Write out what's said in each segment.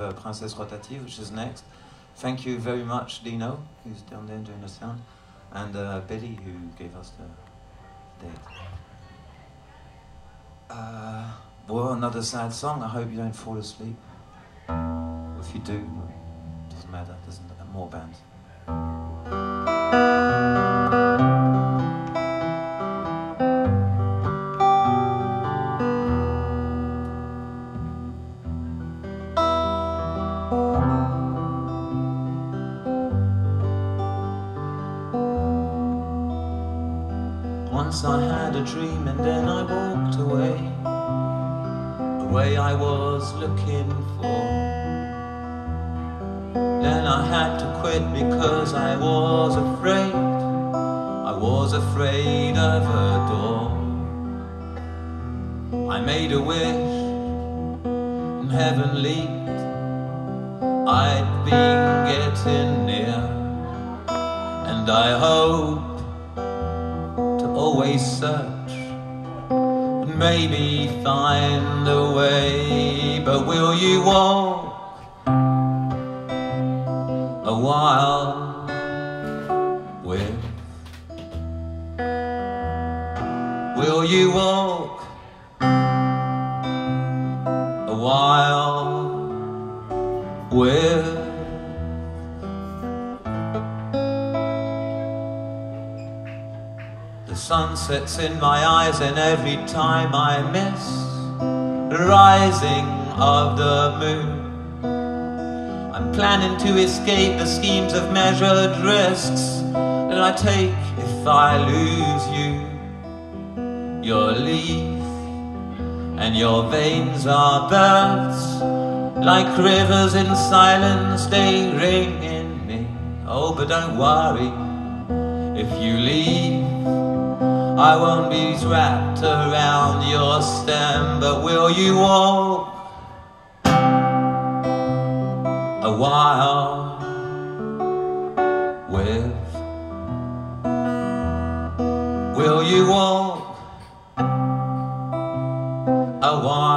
uh, Princess Rotative, which is next. Thank you very much, Dino, who's down there doing the sound, and uh, Betty, who gave us the date. Uh, well, another sad song. I hope you don't fall asleep. If you do, it doesn't matter. There's more bands. Once I had a dream and then I walked away. The way I was looking for. Then I had to quit because I was afraid. I was afraid of a door. I made a wish and heaven leaped. I'd been getting near. And I hope always search and maybe find a way. But will you walk a while with? Will you walk a while with? The sun sets in my eyes and every time I miss the rising of the moon. I'm planning to escape the schemes of measured risks that I take if I lose you. Your leaf and your veins are birds Like rivers in silence they ring in me. Oh but don't worry if you leave I won't be wrapped around your stem, but will you walk a while with? Will you walk a while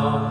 나